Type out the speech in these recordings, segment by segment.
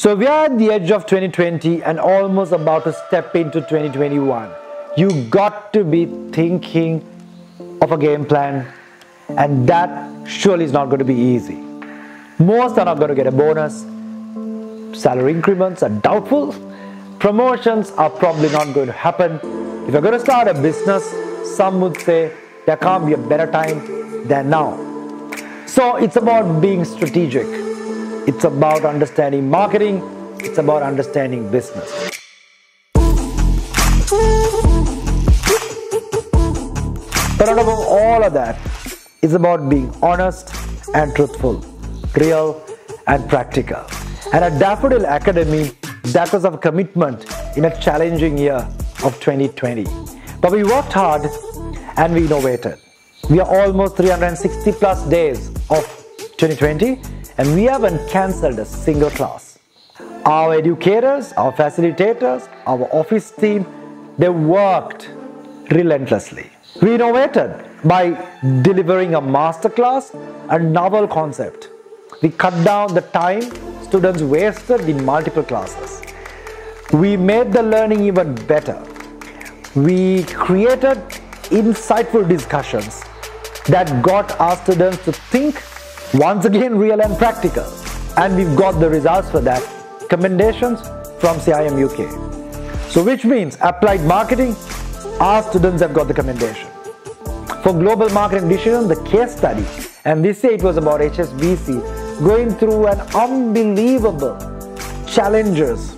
So we are at the edge of 2020 and almost about to step into 2021. You got to be thinking of a game plan and that surely is not going to be easy. Most are not going to get a bonus. Salary increments are doubtful. Promotions are probably not going to happen. If you're going to start a business, some would say there can't be a better time than now. So it's about being strategic. It's about understanding marketing, it's about understanding business. But above all of that, it's about being honest and truthful, real and practical. And at Daffodil Academy, that was our commitment in a challenging year of 2020. But we worked hard and we innovated. We are almost 360 plus days of 2020 and we haven't cancelled a single class. Our educators, our facilitators, our office team, they worked relentlessly. We innovated by delivering a masterclass, a novel concept. We cut down the time students wasted in multiple classes. We made the learning even better. We created insightful discussions that got our students to think once again, real and practical. And we've got the results for that. Commendations from CIM UK. So which means applied marketing, our students have got the commendation. For global marketing decision, the case study, and this year it was about HSBC going through an unbelievable challenges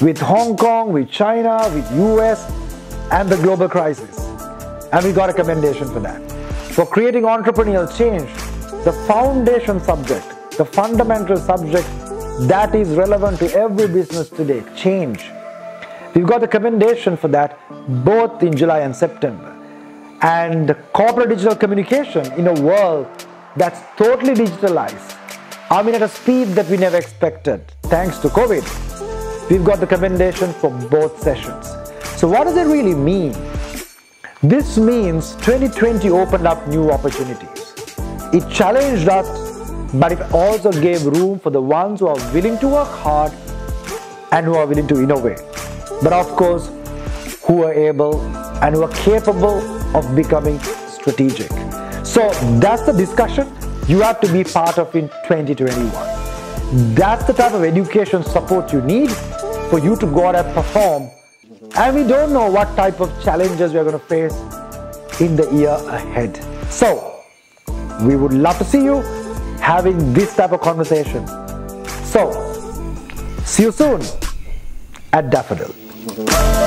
with Hong Kong, with China, with US, and the global crisis. And we got a commendation for that. For creating entrepreneurial change, the foundation subject, the fundamental subject that is relevant to every business today, change. We've got a commendation for that both in July and September. And corporate digital communication in a world that's totally digitalized, I mean at a speed that we never expected, thanks to COVID. We've got the commendation for both sessions. So what does it really mean? This means 2020 opened up new opportunities. It challenged us, but it also gave room for the ones who are willing to work hard and who are willing to innovate. But of course, who are able and who are capable of becoming strategic. So that's the discussion you have to be part of in 2021. That's the type of education support you need for you to go out and perform. And we don't know what type of challenges we are going to face in the year ahead. So, we would love to see you having this type of conversation. So, see you soon at Daffodil.